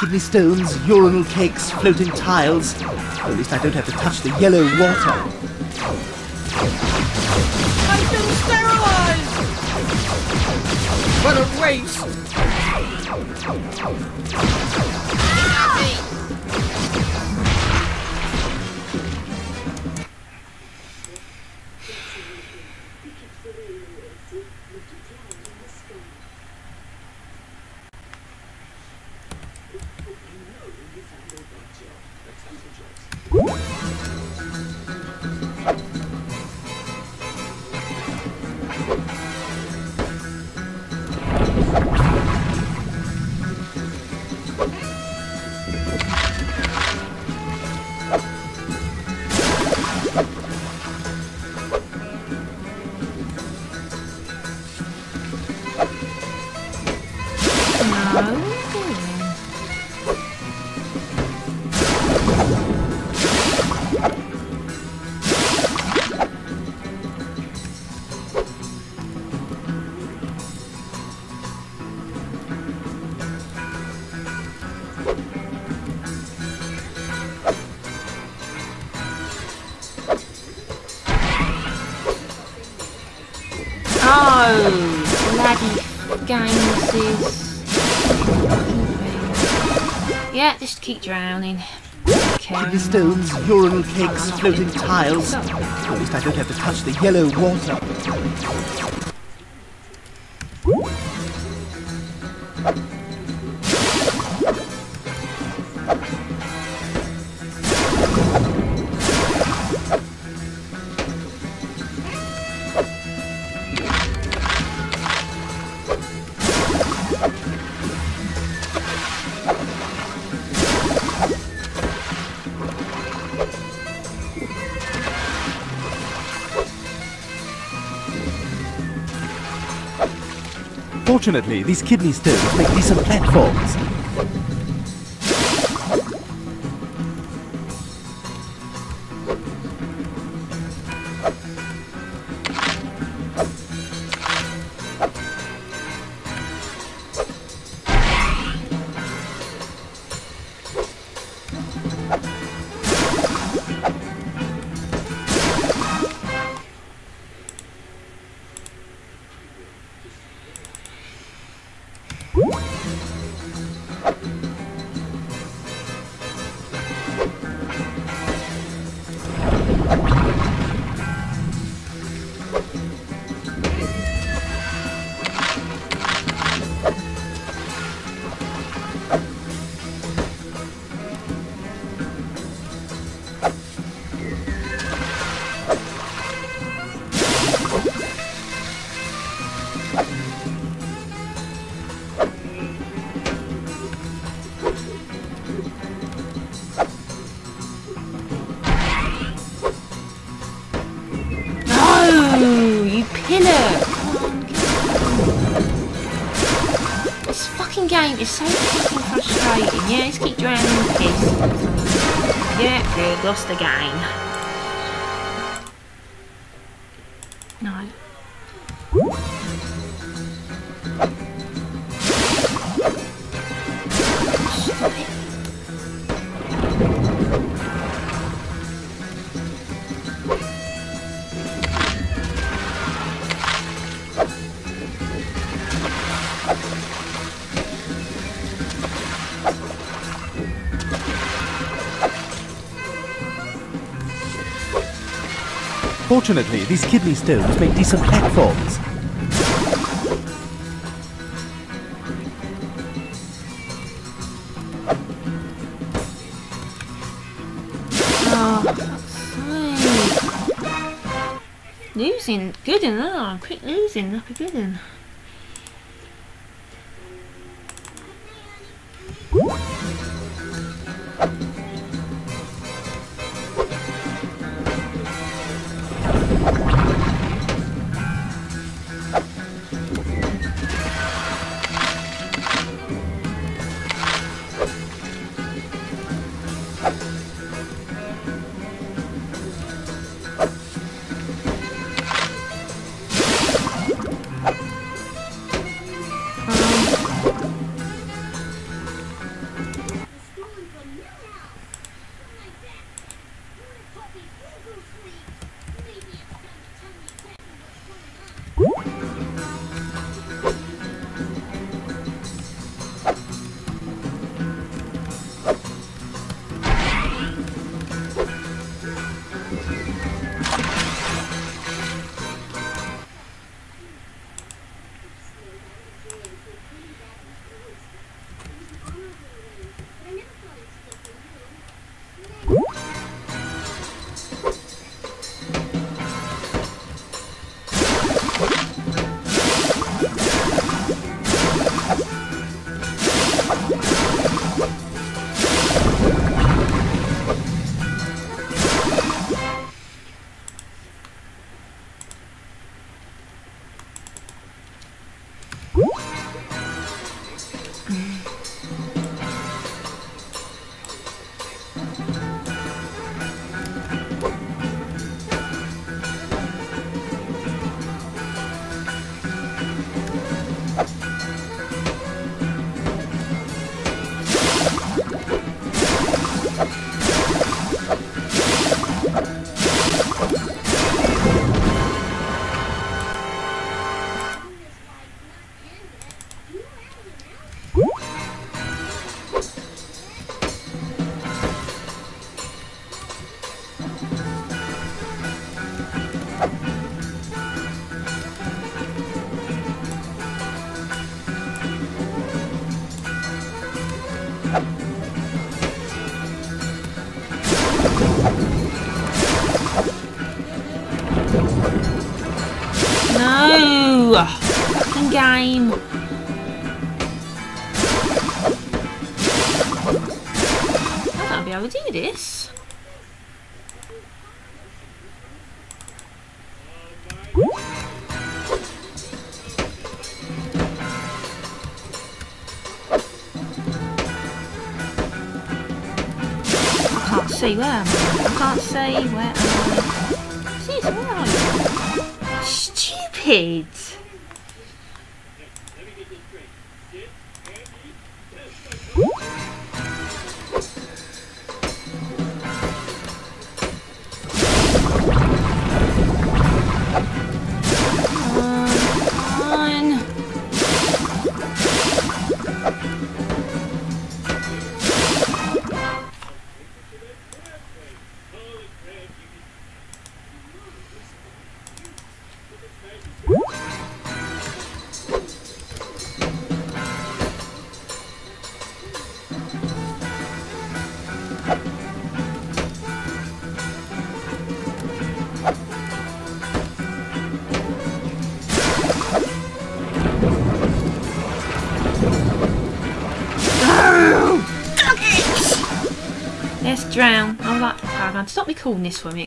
Kidney stones, urinal cakes, floating tiles. At least I don't have to touch the yellow water. I've been sterilized! What a waste! No. Is. Yeah, just keep drowning. Caring. stones, urinal cakes, floating tiles. At least I don't have to touch the yellow water. Fortunately, these kidney stones make decent platforms. Pillar! This fucking game is so fucking frustrating. Yeah, let's keep drowning in piss. Yeah, good, lost again. No. Fortunately, these kidney stones make decent platforms. Ah, Sake. Losing, good enough. Quit losing, that'd be good enough. Game. I don't be able to do this. I can't see where I? Can't see where I? Jeez, where are you? Stupid! Paragon, stop me calling this for.